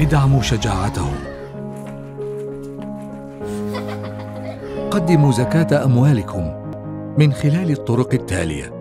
إدعموا شجاعتهم. قدموا زكاة أموالكم من خلال الطرق التالية.